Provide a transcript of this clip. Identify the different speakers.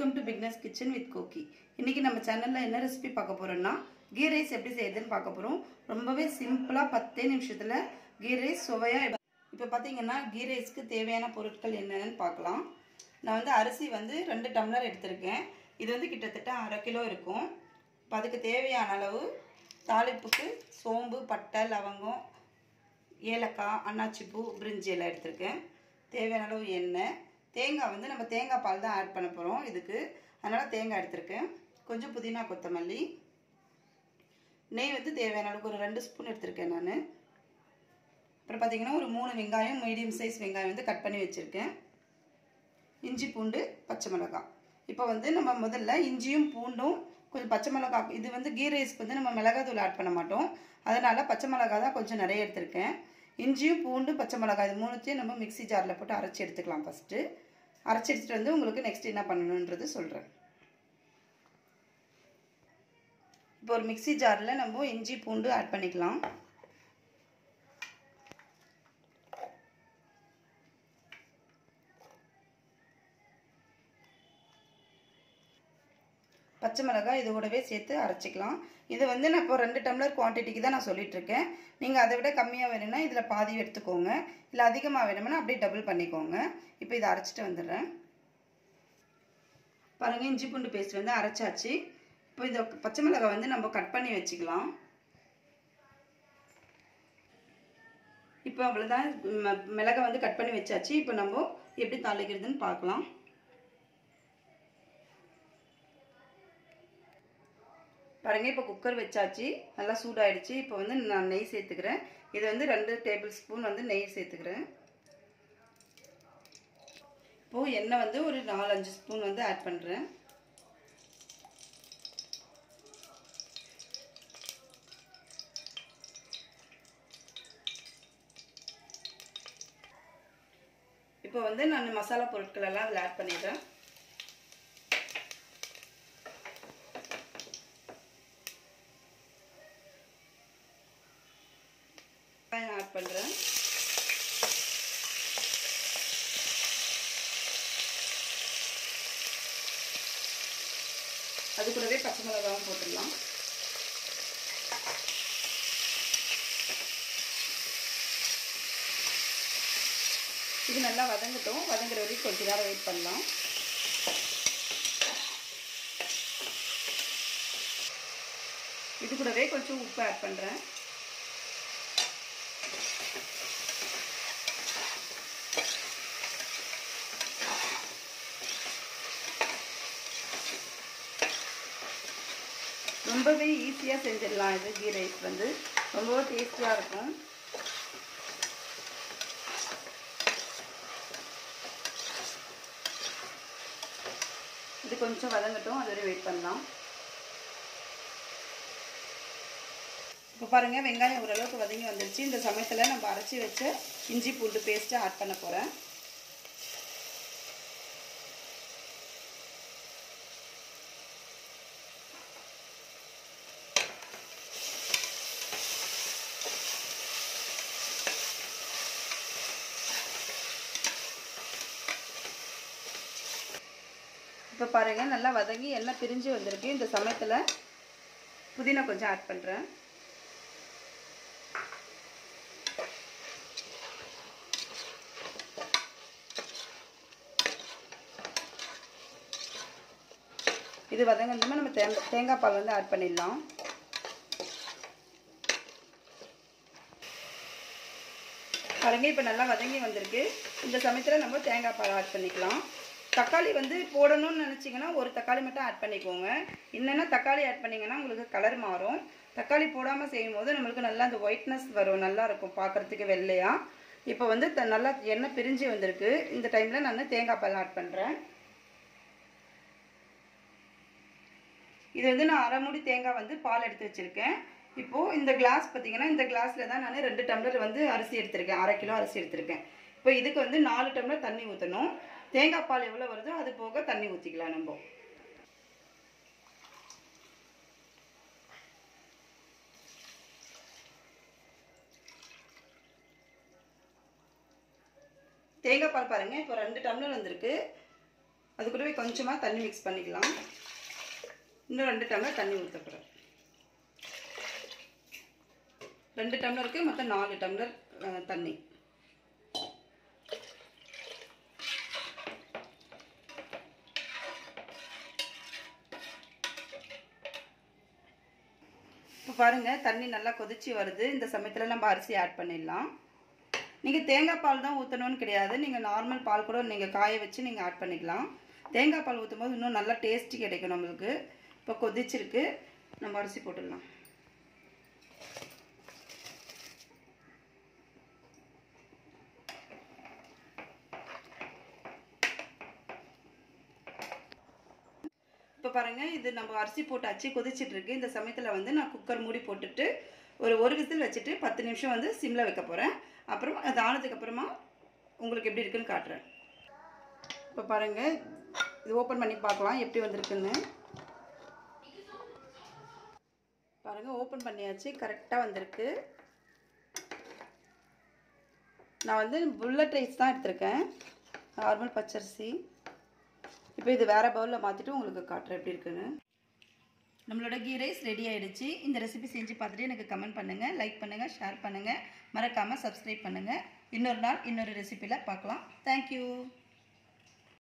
Speaker 1: Welcome to பிக்னஸ் kitchen with கோக்கி இன்னைக்கு நம்ம சேனலில் என்ன ரெசிபி பார்க்க போறோம்னா கீ ரைஸ் எப்படி செய்யுதுன்னு பார்க்க போகிறோம் ரொம்பவே சிம்பிளாக பத்தே நிமிஷத்தில் கீ ரைஸ் சுவையாக இப்போ பார்த்தீங்கன்னா கீ ரைஸ்க்கு தேவையான பொருட்கள் என்னென்னு பார்க்கலாம். நான் வந்து அரிசி வந்து ரெண்டு டம்ளர் எடுத்திருக்கேன். இது வந்து கிட்டத்தட்ட அரை கிலோ இருக்கும். இப்போ அதுக்கு தேவையான அளவு தாளிப்புக்கு சோம்பு பட்டை லவங்கம் ஏலக்காய் அன்னாச்சிப்பூ பிரிஞ்சி எல்லாம் எடுத்திருக்கேன். தேவையான அளவு எண்ணெய் தேங்காய் வந்து நம்ம தேங்காய் பால் தான் ஆட் பண்ண போகிறோம் இதுக்கு. அதனால் தேங்காய் எடுத்திருக்கேன். கொஞ்சம் புதினா கொத்தமல்லி. நெய் வந்து தேவையான அளவுக்கு ஒரு ரெண்டு ஸ்பூன் எடுத்திருக்கேன் நான். அப்புறம் பார்த்தீங்கன்னா ஒரு மூணு வெங்காயம் மீடியம் சைஸ் வெங்காயம் வந்து கட் பண்ணி வச்சுருக்கேன். இஞ்சி பூண்டு பச்சை மிளகாய். இப்போ வந்து நம்ம முதல்ல இஞ்சியும் பூண்டும் கொஞ்சம் பச்சை மிளகாய் இது வந்து கீ ரைஸ்க்கு வந்து நம்ம மிளகாய் தூள் ஆட் பண்ண மாட்டோம். அதனால் பச்சை மிளகாய் தான் கொஞ்சம் நிறைய எடுத்திருக்கேன். இஞ்சியும் பூண்டும் பச்சை மிளகாய் இது மூணுத்தையும் நம்ம மிக்ஸி ஜாரில் போட்டு அரைச்சி எடுத்துக்கலாம் ஃபஸ்ட்டு அரைச்சி எடுத்துகிட்டு வந்து உங்களுக்கு நெக்ஸ்ட் என்ன பண்ணணுன்றது சொல்கிறேன் இப்போ ஒரு மிக்ஸி ஜாரில் நம்ம இஞ்சி பூண்டு ஆட் பண்ணிக்கலாம். பச்சை மிளகாய் இது கூடவே சேர்த்து அரைச்சிக்கலாம். இது வந்து நான் இப்போ ரெண்டு டம்ளர் குவான்டிட்டிக்கு தான் நான் சொல்லிகிட்ருக்கேன் நீங்கள் அதை விட கம்மியாக வேணும்னா இதில் பாதி எடுத்துக்கோங்க. இல்லை அதிகமாக வேணும்னா அப்படியே டபுள் பண்ணிக்கோங்க. இப்போ இதை அரைச்சிட்டு வந்துடுறேன். பாருங்கள் இஞ்சி பூண்டு பேஸ்ட் வந்து அரைச்சாச்சு. இப்போ இந்த பச்சை மிளகாய் வந்து நம்ம கட் பண்ணி வச்சுக்கலாம். இப்போ அவ்வளோதான் மிளகாய் வந்து கட் பண்ணி வச்சாச்சு. இப்போ நம்ம எப்படி தாளிக்கிறதுன்னு பார்க்கலாம். பாருங்க இப்போ குக்கர் வச்சாச்சு. நல்லா சூடாயிடுச்சு. இப்போ வந்து நான் நெய் சேர்த்துக்கிறேன். இது வந்து ரெண்டு டேபிள் ஸ்பூன் வந்து நெய் சேர்த்துக்கிறேன். இப்போது எண்ணெய் வந்து ஒரு நாலஞ்சு ஸ்பூன் வந்து ஆட் பண்ணுறேன் இப்போ வந்து நான் மசாலா பொருட்கள் எல்லாம் அதில் ஆட் பண்ணிடுறேன் வெங்காயம் ஆட் பண்ணுறேன் அது கூடவே பச்சை மிளகாவும் போட்டுடலாம். இது நல்லா வதங்கட்டும். வதங்குற வரைக்கும் கொஞ்ச நேரம் வெயிட் பண்ணலாம். இது கூடவே கொஞ்சம் உப்பு ஆட் பண்ணுறேன் ரொம்பவே ஈஸியாக செஞ்சிடலாம் இது கீ ரைஸ் வந்து. ரொம்பவே டேஸ்டியாக இருக்கும். இது கொஞ்சம் வதங்கட்டும் அது வரை வெயிட் பண்ணலாம். இப்போ பாருங்கள் வெங்காயம் ஓரளவுக்கு வதங்கி வந்துருச்சு. இந்த சமயத்தில் நம்ம அரைச்சி வச்ச இஞ்சி பூண்டு பேஸ்ட்டை ஆட் பண்ண போகிறேன் இப்போ பாருங்கள் நல்லா வதங்கி எல்லாம் பிரிஞ்சு வந்திருக்கு. இந்த சமயத்தில் புதினா கொஞ்சம் ஆட் பண்ணுறேன் இது வதங்கினதுமே நம்ம தே தேங்காய் பால் வந்து ஆட் பண்ணிடலாம். பாருங்க இப்போ நல்லா வதங்கி வந்திருக்கு. இந்த சமயத்தில் நம்ம தேங்காய் பால் ஆட் பண்ணிக்கலாம். தக்காளி வந்து போடணும்னு நினச்சிங்கன்னா ஒரு தக்காளி மட்டும் ஆட் பண்ணிக்கோங்க. என்னென்னா தக்காளி ஆட் பண்ணிங்கன்னா உங்களுக்கு கலர் மாறும். தக்காளி போடாமல் செய்யும் போது நம்மளுக்கு நல்லா அந்த ஒயிட்னஸ் வரும். நல்லா இருக்கும் பார்க்குறதுக்கு வெள்ளையாக இப்போ வந்து த நல்லா எண்ணெய் பிரிஞ்சு வந்திருக்கு. இந்த டைமில் நான் தேங்காய் பால் ஆட் பண்ணுறேன் இது வந்து நான் அரை மூடி தேங்காய் வந்து பால் எடுத்து வச்சுருக்கேன். இப்போது இந்த கிளாஸ் பார்த்தீங்கன்னா இந்த கிளாஸில் தான் நான் ரெண்டு டம்ளர் வந்து அரிசி எடுத்திருக்கேன். அரை கிலோ அரிசி எடுத்திருக்கேன். இப்போ இதுக்கு வந்து நாலு டம்ளர் தண்ணி ஊற்றணும் தேங்காய் பால் எவ்வளோ வருதோ அது போக தண்ணி ஊற்றிக்கலாம் நம்ம. தேங்காய் பால் பாருங்கள் இப்போ ரெண்டு டம்ளர் வந்திருக்கு. அது கூடவே கொஞ்சமாக தண்ணி மிக்ஸ் பண்ணிக்கலாம். இன்னும் ரெண்டு டம்ளர் தண்ணி ஊற்றப்படுறேன் ரெண்டு டம்ளருக்கு மொத்தம் நாலு டம்ளர் தண்ணி. பாருங்கள் தண்ணி நல்லா கொதிச்சு வருது. இந்த சமயத்தில் நம்ம அரிசி ஆட் பண்ணிடலாம். நீங்கள் தேங்காய் பால் தான் ஊற்றணும்னு கிடையாது. நீங்கள் நார்மல் பால் கூட நீங்கள் காய வச்சு நீங்கள் ஆட் பண்ணிக்கலாம். தேங்காய் பால் ஊற்றும் போது இன்னும் நல்லா டேஸ்ட்டு கிடைக்கும் நம்மளுக்கு. இப்போ கொதிச்சிருக்கு. நம்ம அரிசி போட்டுடலாம். இப்போ பாருங்கள் இது நம்ம அரிசி போட்டாச்சு அச்சு இருக்கு. இந்த சமயத்தில் வந்து நான் குக்கர் மூடி போட்டுட்டு ஒரு ஒரு விசில் வச்சுட்டு பத்து நிமிஷம் வந்து சிம்மில் வைக்க போகிறேன் அப்புறம் அது ஆனதுக்கு அப்புறமா உங்களுக்கு எப்படி இருக்குன்னு காட்டுறேன். இப்போ பாருங்கள் இது ஓப்பன் பண்ணி பார்க்கலாம் எப்படி வந்திருக்குன்னு. பாருங்கள் ஓப்பன் பண்ணியாச்சு கரெக்டாக வந்திருக்கு. நான் வந்து புல்லட் ரைஸ் தான் எடுத்திருக்கேன். நார்மல் பச்சரிசி. இப்போ இது வேறு பவுலில் மாற்றிட்டு உங்களுக்கு காட்டுறேன் எப்படி இருக்குன்னு. நம்மளோட கீ ரைஸ் ரெடி ஆகிடுச்சு இந்த ரெசிபி செஞ்சு பார்த்துட்டு எனக்கு கமெண்ட் பண்ணுங்கள் லைக் பண்ணுங்கள் ஷேர் பண்ணுங்கள் மறக்காமல் சப்ஸ்கிரைப் பண்ணுங்கள் இன்னொரு நாள் இன்னொரு ரெசிப்பியில் பார்க்கலாம். தேங்க்யூ